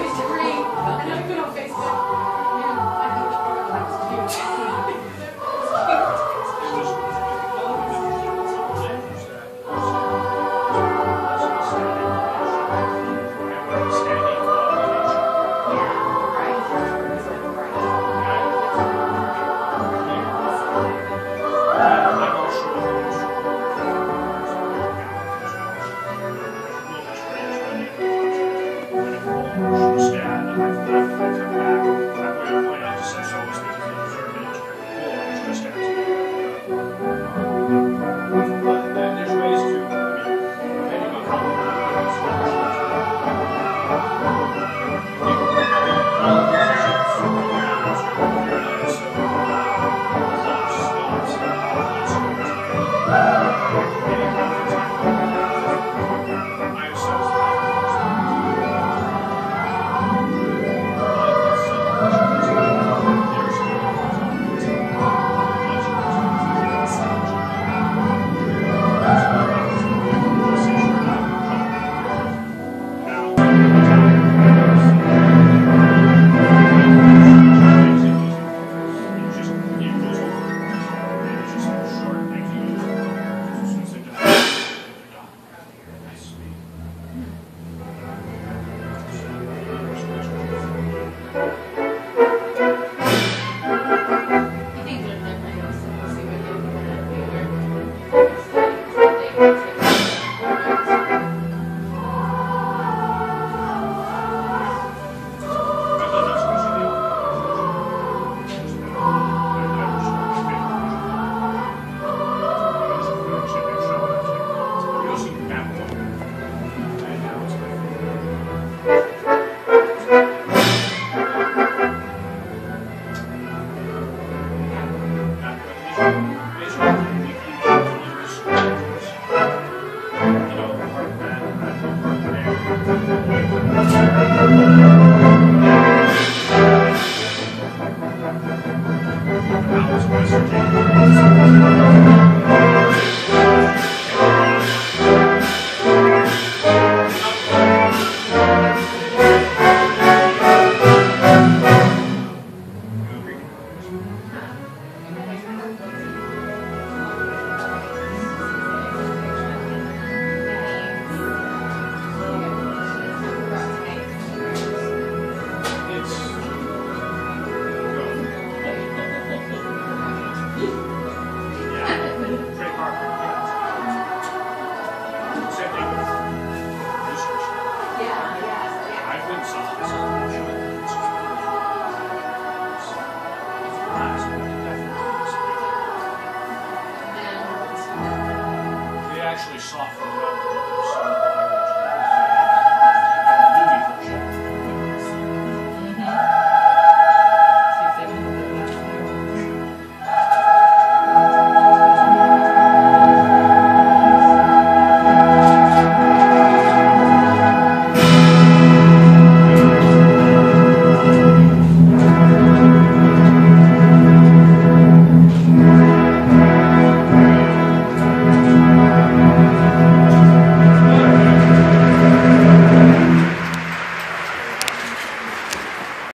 I three, and I'm Thank you. actually soft. So.